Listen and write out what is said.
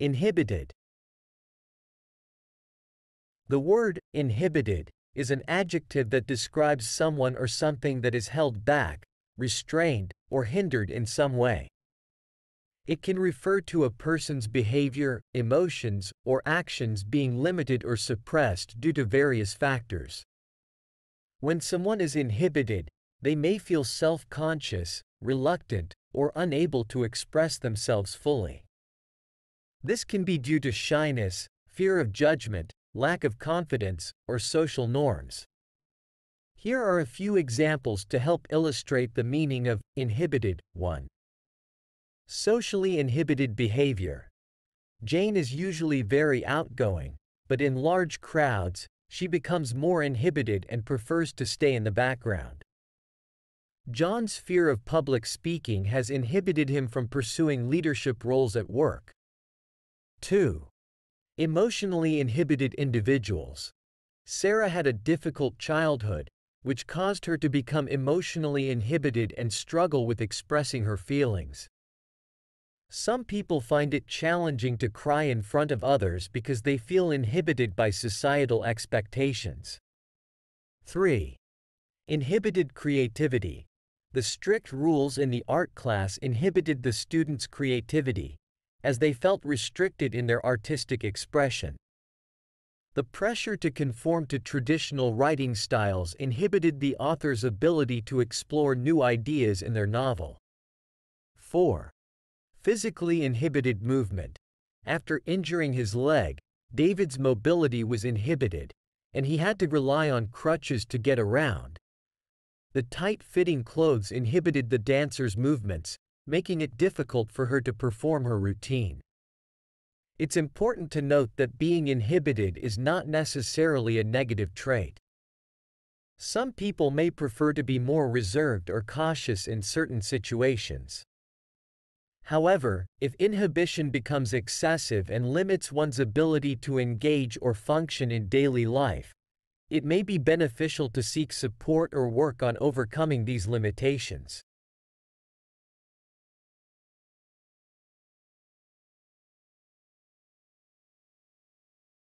Inhibited. The word inhibited is an adjective that describes someone or something that is held back, restrained, or hindered in some way. It can refer to a person's behavior, emotions, or actions being limited or suppressed due to various factors. When someone is inhibited, they may feel self-conscious, reluctant, or unable to express themselves fully. This can be due to shyness, fear of judgment, lack of confidence, or social norms. Here are a few examples to help illustrate the meaning of inhibited. 1. Socially inhibited behavior. Jane is usually very outgoing, but in large crowds, she becomes more inhibited and prefers to stay in the background. John's fear of public speaking has inhibited him from pursuing leadership roles at work. 2. Emotionally inhibited individuals. Sarah had a difficult childhood, which caused her to become emotionally inhibited and struggle with expressing her feelings. Some people find it challenging to cry in front of others because they feel inhibited by societal expectations. 3. Inhibited creativity. The strict rules in the art class inhibited the students' creativity, as they felt restricted in their artistic expression. The pressure to conform to traditional writing styles inhibited the author's ability to explore new ideas in their novel. 4. Physically inhibited movement. After injuring his leg, David's mobility was inhibited, and he had to rely on crutches to get around. The tight-fitting clothes inhibited the dancer's movements, making it difficult for her to perform her routine. It's important to note that being inhibited is not necessarily a negative trait. Some people may prefer to be more reserved or cautious in certain situations. However, if inhibition becomes excessive and limits one's ability to engage or function in daily life, it may be beneficial to seek support or work on overcoming these limitations.